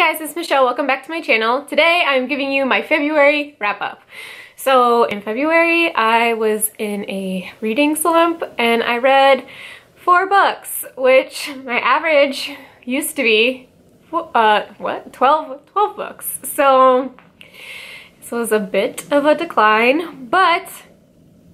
guys, it's Michelle. Welcome back to my channel. Today I'm giving you my February wrap up. So in February, I was in a reading slump and I read four books, which my average used to be, uh, what, 12, 12 books. So this was a bit of a decline, but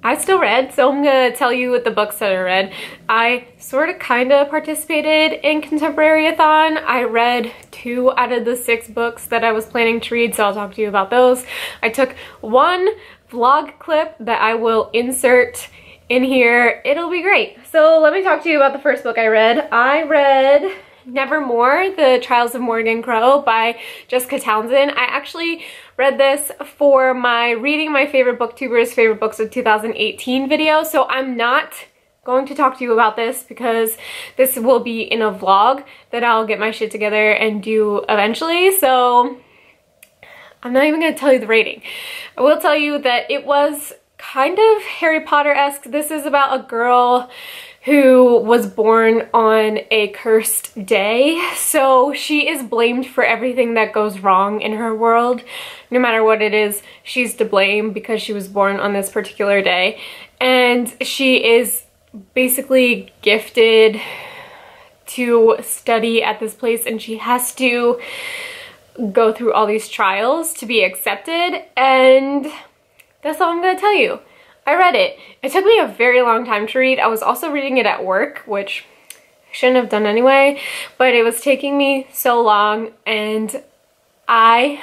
I still read, so I'm gonna tell you what the books that I read. I sort of kind of participated in Contemporary-a-thon. I read two out of the six books that I was planning to read, so I'll talk to you about those. I took one vlog clip that I will insert in here. It'll be great. So let me talk to you about the first book I read. I read Nevermoor, The Trials of Morgan Crow by Jessica Townsend. I actually read this for my Reading My Favorite Booktubers Favorite Books of 2018 video, so I'm not going to talk to you about this because this will be in a vlog that I'll get my shit together and do eventually, so I'm not even going to tell you the rating. I will tell you that it was kind of Harry Potter-esque. This is about a girl who was born on a cursed day. So she is blamed for everything that goes wrong in her world. No matter what it is, she's to blame because she was born on this particular day. And she is basically gifted to study at this place and she has to go through all these trials to be accepted and that's all I'm gonna tell you. I read it. It took me a very long time to read. I was also reading it at work, which I shouldn't have done anyway, but it was taking me so long and I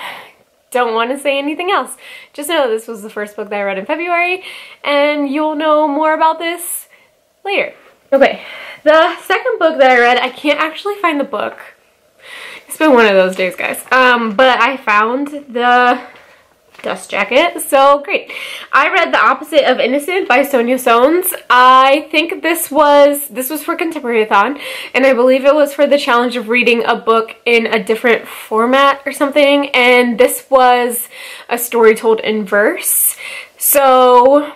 don't want to say anything else. Just know this was the first book that I read in February and you'll know more about this later. Okay, the second book that I read, I can't actually find the book. It's been one of those days, guys. Um, but I found the dust jacket. So great. I read The Opposite of Innocent by Sonya Sones. I think this was this was for Contemporary-a-thon and I believe it was for the challenge of reading a book in a different format or something and this was a story told in verse. So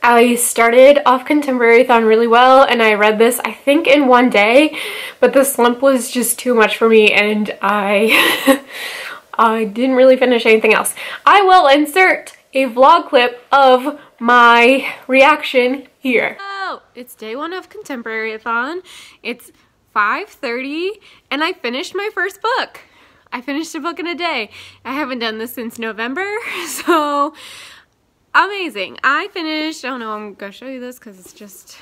I started off Contemporary-a-thon really well and I read this I think in one day but the slump was just too much for me and I I didn't really finish anything else. I will insert a vlog clip of my reaction here. Oh, it's day one of Contemporary-a-thon. It's 5.30 and I finished my first book. I finished a book in a day. I haven't done this since November, so amazing. I finished, I don't know, I'm gonna show you this because it's just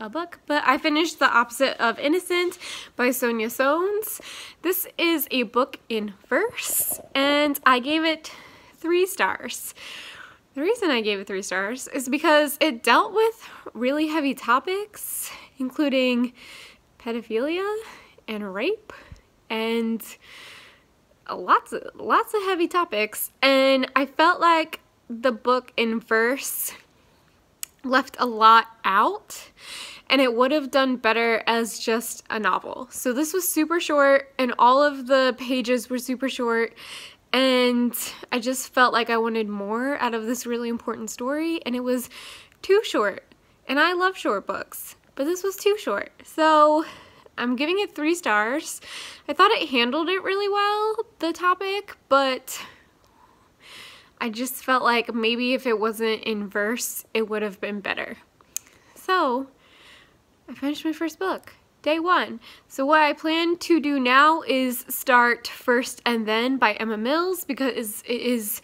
a book, but I finished The Opposite of Innocent by Sonya Sones. This is a book in verse, and I gave it three stars. The reason I gave it three stars is because it dealt with really heavy topics, including pedophilia and rape and lots of lots of heavy topics and I felt like the book in verse left a lot out and it would have done better as just a novel. So this was super short and all of the pages were super short and I just felt like I wanted more out of this really important story and it was too short. And I love short books, but this was too short. So I'm giving it three stars. I thought it handled it really well, the topic, but I just felt like maybe if it wasn't in verse, it would have been better. So I finished my first book, day one. So what I plan to do now is start First and Then by Emma Mills because it is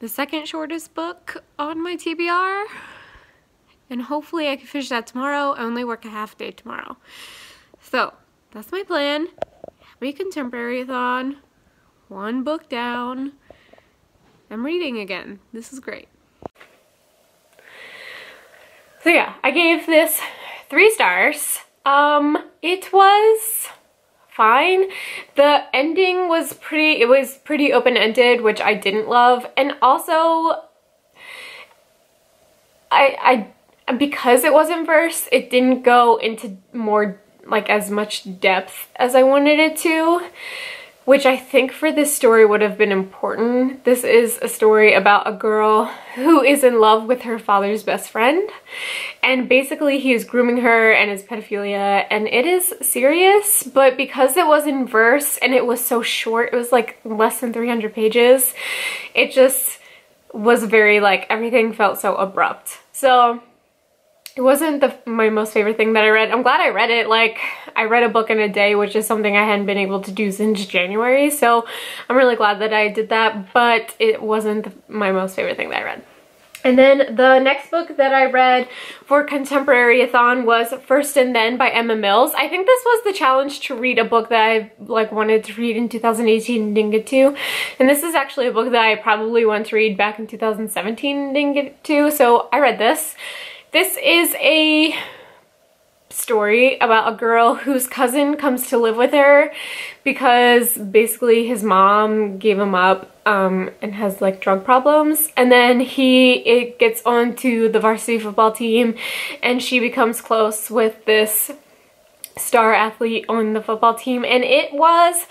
the second shortest book on my TBR. And hopefully I can finish that tomorrow. I only work a half day tomorrow. So that's my plan. Happy Contemporary-a-thon. One book down. I'm reading again. This is great. So yeah, I gave this three stars. Um, it was fine. The ending was pretty, it was pretty open-ended, which I didn't love. And also, I, I, because it wasn't verse, it didn't go into more, like as much depth as I wanted it to which I think for this story would have been important. This is a story about a girl who is in love with her father's best friend. And basically he is grooming her and is pedophilia and it is serious, but because it was in verse and it was so short, it was like less than 300 pages, it just was very like, everything felt so abrupt. So it wasn't the, my most favorite thing that I read. I'm glad I read it. Like, I read a book in a day, which is something I hadn't been able to do since January. So I'm really glad that I did that, but it wasn't my most favorite thing that I read. And then the next book that I read for Contemporary-a-thon was First and Then by Emma Mills. I think this was the challenge to read a book that I like wanted to read in 2018 and didn't get to. And this is actually a book that I probably wanted to read back in 2017 and didn't get to. So I read this. This is a story about a girl whose cousin comes to live with her because basically his mom gave him up um, and has like drug problems and then he it gets onto the varsity football team and she becomes close with this star athlete on the football team and it was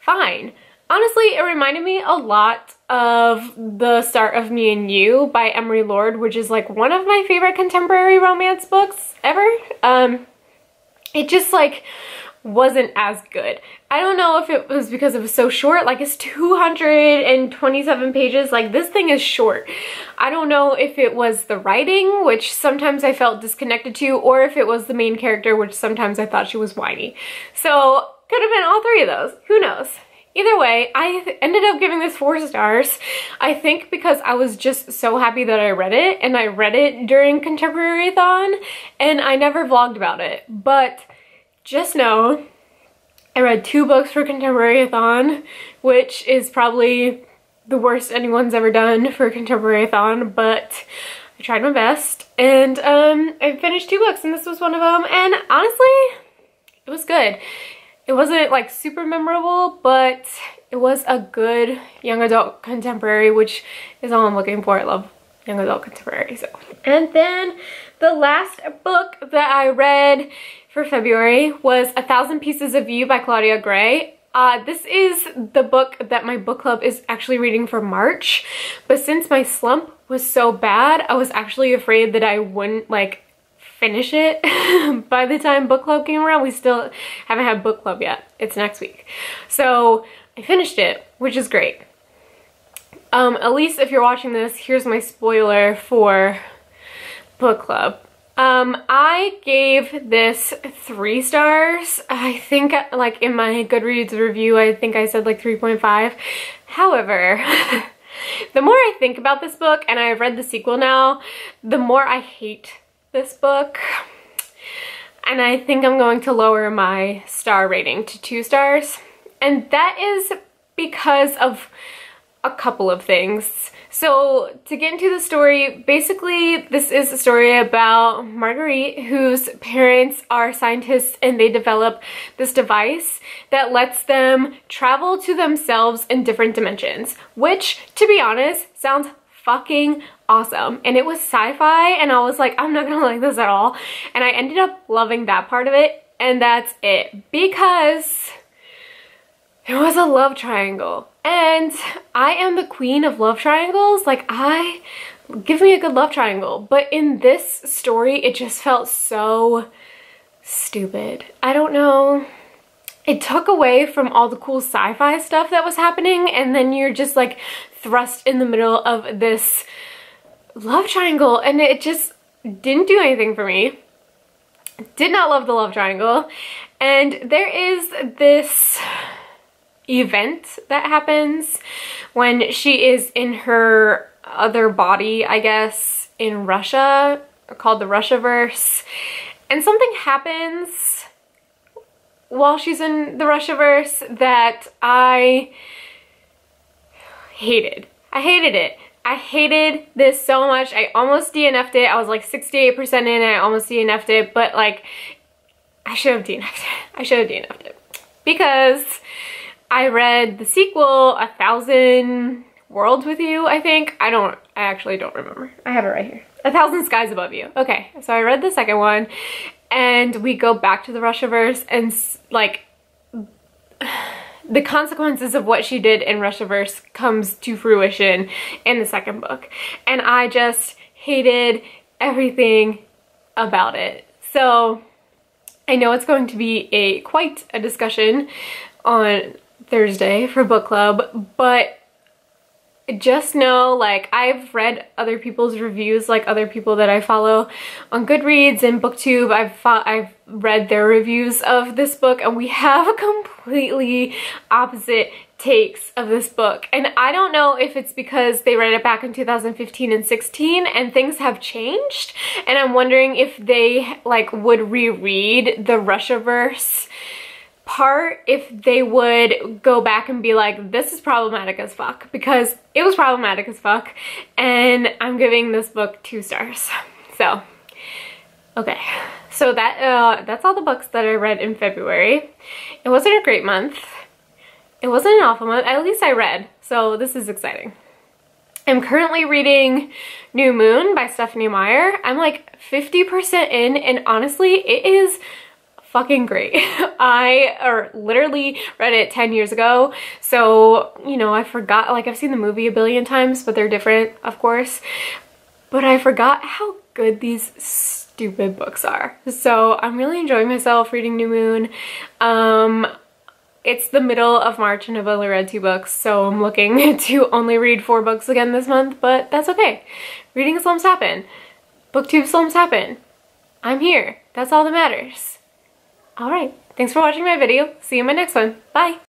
fine. Honestly, it reminded me a lot of The Start of Me and You by Emery Lord, which is like one of my favorite contemporary romance books ever. Um, it just like wasn't as good. I don't know if it was because it was so short, like it's 227 pages, like this thing is short. I don't know if it was the writing, which sometimes I felt disconnected to, or if it was the main character, which sometimes I thought she was whiny. So could have been all three of those, who knows? Either way, I ended up giving this four stars. I think because I was just so happy that I read it and I read it during Contemporary-a-thon and I never vlogged about it. But just know I read two books for Contemporary-a-thon, which is probably the worst anyone's ever done for Contemporary-a-thon, but I tried my best. And um, I finished two books and this was one of them. And honestly, it was good. It wasn't like super memorable, but it was a good young adult contemporary, which is all I'm looking for. I love young adult contemporary. So. And then the last book that I read for February was A Thousand Pieces of You by Claudia Gray. Uh, this is the book that my book club is actually reading for March, but since my slump was so bad, I was actually afraid that I wouldn't like finish it by the time book club came around. We still haven't had book club yet. It's next week. So I finished it, which is great. Um, least if you're watching this, here's my spoiler for book club. Um, I gave this three stars. I think like in my Goodreads review, I think I said like 3.5. However, the more I think about this book and I've read the sequel now, the more I hate this book. And I think I'm going to lower my star rating to two stars. And that is because of a couple of things. So to get into the story, basically this is a story about Marguerite whose parents are scientists and they develop this device that lets them travel to themselves in different dimensions, which to be honest sounds fucking awesome. And it was sci-fi and I was like, I'm not gonna like this at all. And I ended up loving that part of it and that's it. Because it was a love triangle. And I am the queen of love triangles. Like I, give me a good love triangle. But in this story, it just felt so stupid. I don't know it took away from all the cool sci-fi stuff that was happening and then you're just like thrust in the middle of this love triangle and it just didn't do anything for me. Did not love the love triangle. And there is this event that happens when she is in her other body, I guess, in Russia, called the Russiaverse. And something happens while she's in the Russiaverse that I hated. I hated it. I hated this so much. I almost DNF'd it. I was like 68% in I almost DNF'd it, but like I should have DNF'd it. I should have DNF'd it. Because I read the sequel, A Thousand Worlds with You, I think. I don't, I actually don't remember. I have it right here. A Thousand Skies Above You. Okay, so I read the second one and we go back to the Russiaverse and like the consequences of what she did in Russiaverse comes to fruition in the second book. And I just hated everything about it. So I know it's going to be a quite a discussion on Thursday for book club, but just know like I've read other people's reviews like other people that I follow on Goodreads and booktube. I've I've read their reviews of this book and we have completely opposite takes of this book. And I don't know if it's because they read it back in 2015 and 16 and things have changed and I'm wondering if they like would reread the Russiaverse part if they would go back and be like, this is problematic as fuck because it was problematic as fuck and I'm giving this book two stars. So, okay. So that uh, that's all the books that I read in February. It wasn't a great month. It wasn't an awful month. At least I read. So this is exciting. I'm currently reading New Moon by Stephenie Meyer. I'm like 50% in and honestly it is fucking great. I or literally read it 10 years ago. So, you know, I forgot, like I've seen the movie a billion times, but they're different, of course. But I forgot how good these stupid books are. So I'm really enjoying myself reading New Moon. Um, it's the middle of March and I've only read two books, so I'm looking to only read four books again this month, but that's okay. Reading slumps happen. Booktube slumps happen. I'm here. That's all that matters. Alright, thanks for watching my video. See you in my next one. Bye!